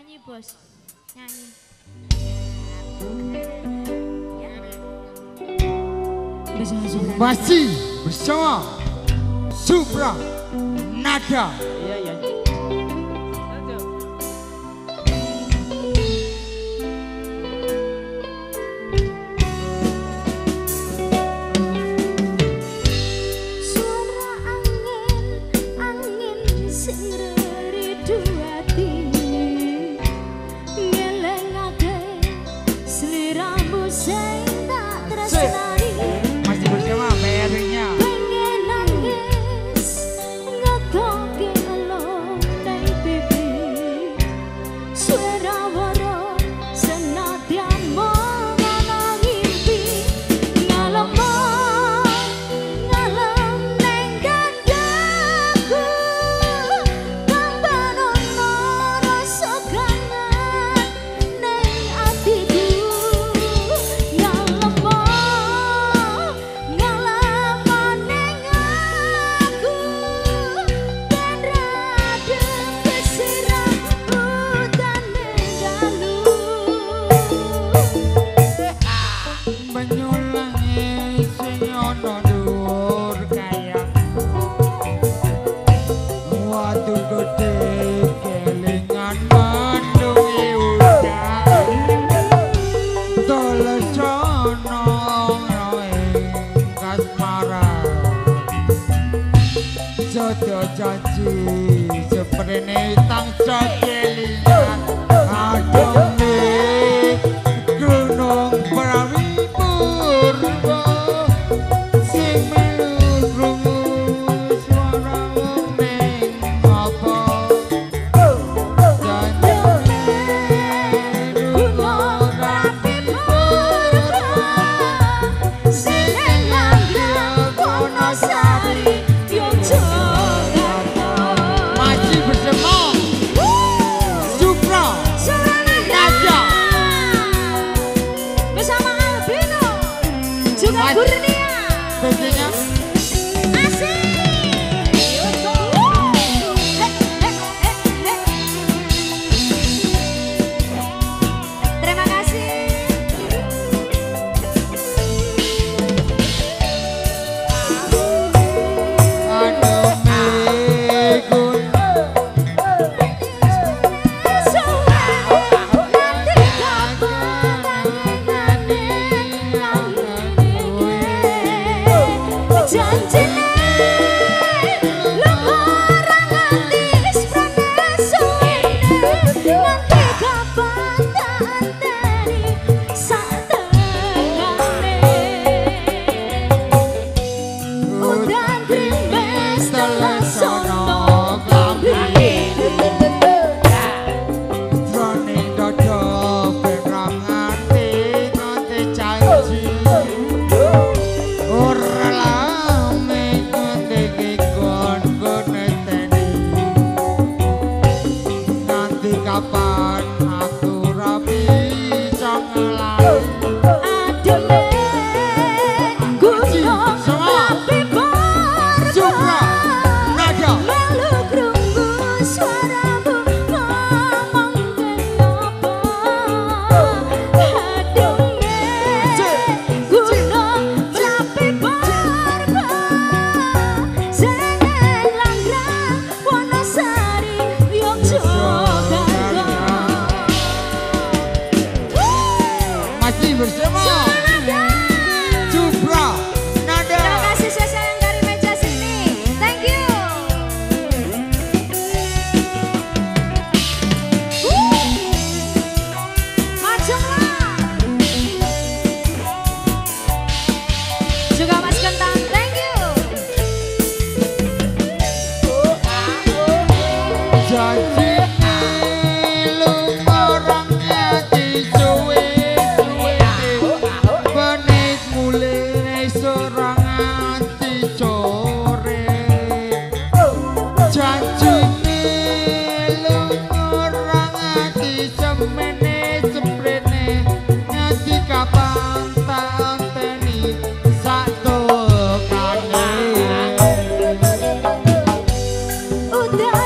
nyanyi bos nyanyi masih bersama Supra Naga yeah. jodo janji seprene tang cokelingan aduh janji. apart 舞蹈。